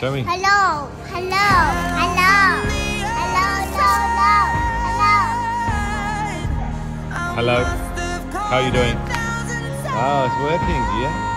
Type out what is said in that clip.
Show me. Hello, hello, hello, hello, hello, hello. Hello. How are you doing? Oh, it's working, yeah?